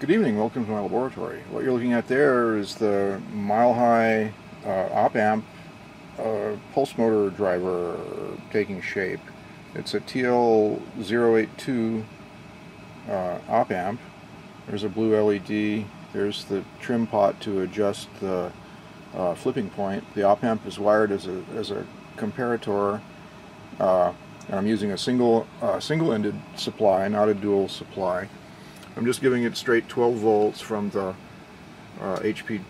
Good evening, welcome to my laboratory. What you're looking at there is the MileHigh uh, op amp uh, pulse motor driver taking shape. It's a TL082 uh, op amp. There's a blue LED. There's the trim pot to adjust the uh, flipping point. The op amp is wired as a, as a comparator. Uh, and I'm using a single uh, single-ended supply, not a dual supply. I'm just giving it straight 12 volts from the uh, HP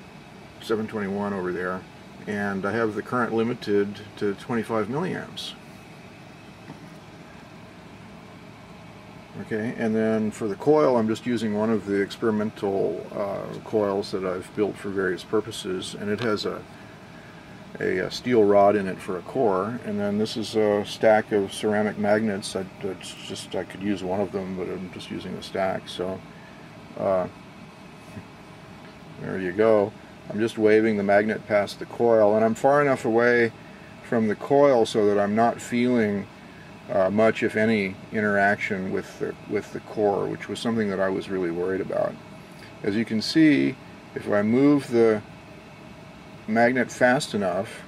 721 over there and I have the current limited to 25 milliamps. Okay, and then for the coil I'm just using one of the experimental uh, coils that I've built for various purposes and it has a a, a, steel rod in it for a core, and then this is a stack of ceramic magnets. I, it's just I could use one of them, but I'm just using the stack. So uh, there you go. I'm just waving the magnet past the coil, and I'm far enough away from the coil so that I'm not feeling uh, much, if any, interaction with the with the core, which was something that I was really worried about. As you can see, if I move the magnet fast enough,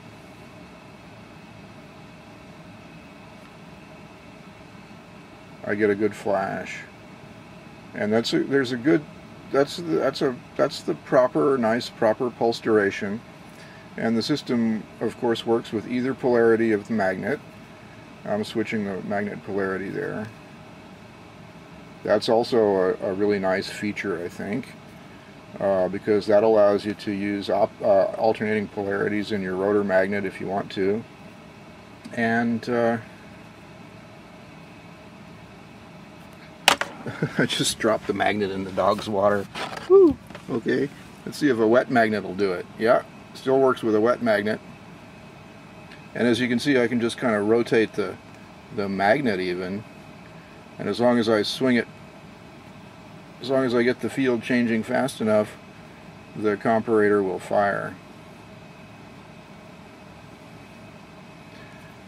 I get a good flash. And that's a, there's a good that's that's a that's the proper nice proper pulse duration. And the system of course works with either polarity of the magnet. I'm switching the magnet polarity there. That's also a, a really nice feature I think uh, because that allows you to use uh, alternating polarities in your rotor magnet if you want to. And uh, I just dropped the magnet in the dog's water. Woo! Okay, let's see if a wet magnet will do it. Yeah, still works with a wet magnet. And as you can see, I can just kind of rotate the, the magnet even. And as long as I swing it as long as I get the field changing fast enough, the comparator will fire.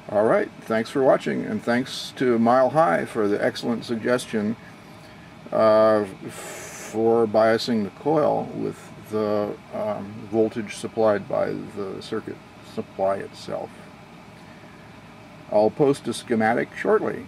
Alright, thanks for watching, and thanks to MileHigh for the excellent suggestion uh, for biasing the coil with the um, voltage supplied by the circuit supply itself. I'll post a schematic shortly.